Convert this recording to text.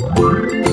Bye.